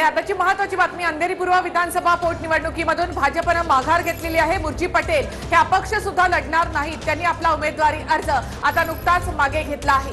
आणि आताची महत्वाची बातमी अंधेरी पूर्व विधानसभा पोटनिवडणुकीमधून भाजपनं माघार घेतलेली आहे मुरजी पटेल. हे अपक्ष सुद्धा लढणार नाहीत त्यांनी आपला उमेदवारी अर्ज आता नुकताच मागे घेतला आहे.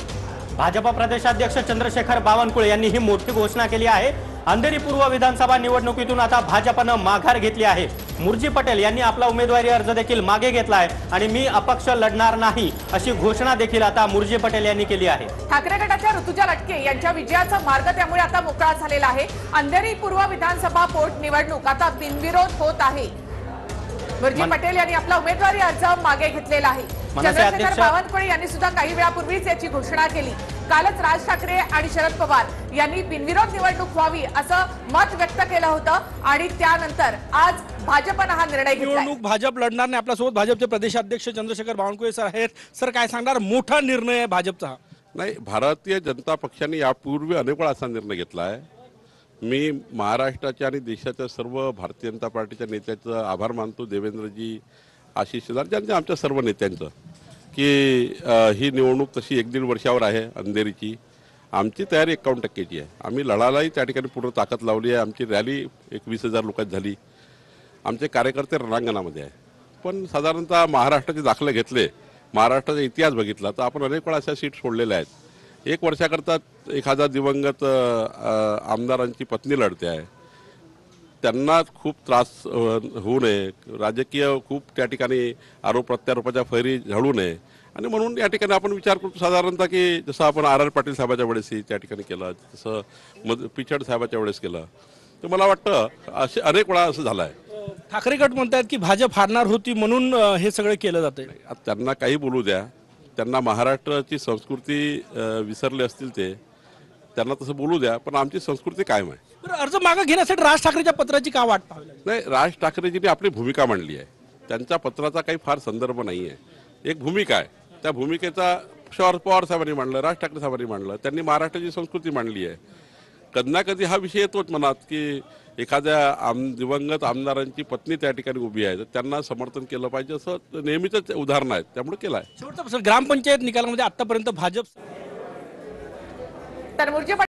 भाजपा प्रदेशाध्यक्ष चंद्रशेखर बावनकुळे यांनी ही मोठी घोषणा केली आहे. अंधेरी पूर्व विधानसभा निवडणुकीतून आता भाजपनं माघार घेतली आहे. मुरजी पटेल यांनी आपला उमेदवारी अर्ज देखील मागे घेतला आहे आणि मी अपक्ष लढणार नाही अशी घोषणा देखील आता मुरजी पटेल यांनी केली आहे. ठाकरे गटाच्या ऋतुजा लटके यांच्या विजयाचा मार्ग त्यामुळे आता मोकळा झालेला आहे. अंधेरी पूर्व विधानसभा पोटनिवडणूक आता बिनविरोध होत आहे. मुरजी मन- पटेल यांनी आपला उमेदवारी अर्ज मागे घेतलेला आहे. चंद्रशेखर बावनकुळे यांनी सुद्धा काही वेळापूर्वीच याची घोषणा केली. कालच राज ठाकरे आणि शरद पवार यांनी बिनविरोध निवडणूक व्हावी असं मत व्यक्त केलं होतं आणि त्यानंतर आज भाजपनं हा निर्णय घेतला निवडणूक भाजप लढणार नाही. आपल्यासोबत भाजपचे प्रदेशाध्यक्ष चंद्रशेखर बावनकुळे सर आहेत. सर काय सांगणार? मोठा निर्णय आहे भाजपचा. नाही भारतीय जनता पक्षाने यापूर्वी अनेक वेळा असा निर्णय घेतला आहे मी महाराष्ट्राच्या आणि देशाच्या सर्व भारतीय जनता पार्टीच्या नेत्याचं आभार मानतो. देवेंद्रजी आशिष शेलार आमच्या सर्व नेत्यांचं की ही निवडणूक तशी एक दीड वर्षावर आहे अंधेरीची. आमची तयारी एकावन्न टक्केची आहे. आम्ही लढायलाही त्या ठिकाणी पूर्ण ताकद लावली आहे. आमची रॅली एकवीस हजार लोकांत झाली. आमचे कार्यकर्ते रणांगणामध्ये आहे. पण साधारणतः महाराष्ट्राचे दाखले घेतले महाराष्ट्राचा इतिहास बघितला तर आपण अनेक वेळा अशा सीट सोडलेल्या आहेत. एक वर्षाकरता एखादा दिवंगत आमदारांची पत्नी लढते आहे. त्यांना खूप त्रास होऊ नये. राजकीय खूप त्या ठिकाणी आरोप प्रत्यारोपाच्या फैरी झळू नये. आणि म्हणून या ठिकाणी आपण विचार करतो साधारणतः की जसं आपण आर आर पाटील साहेबाच्या वेळेसही त्या ठिकाणी केलं जसं मध पिचड साहेबाच्या वेळेस केलं. तर मला वाटतं असे अनेक वेळा असं झालं आहे ठाकरे गट म्हणतात की भाजप हारणार होती म्हणून हे सगळं केलं आता त्यांना काही बोलू द्या. त्यांना महाराष्ट्राची संस्कृती विसरले असतील ते त्यांना तसं बोलू द्या पण आमची संस्कृती कायम आहे. अर्ज मागे घेण्यासाठी राज ठाकरेच्या पत्राची का वाट? नाही राज ठाकरेजींनी आपली भूमिका मांडली आहे. त्यांच्या पत्राचा काही फार संदर्भ नाही आहे. एक भूमिका आहे. त्या भूमिकेचा शरद पवार साहेबांनी मांडलं राज ठाकरे साहेबांनी मांडलं त्यांनी महाराष्ट्राची संस्कृती मांडली आहे. कधी ना कधी हा विषय येतोच मनात की एखाद्या आम दिवंगत आमदारांची पत्नी त्या ठिकाणी उभी आहे. तर त्यांना समर्थन केलं पाहिजे असं नेहमीच उदाहरणं आहेत. त्यामुळे केलं आहे. ग्रामपंचायत निकालामध्ये आतापर्यंत भाजप तर मुरजी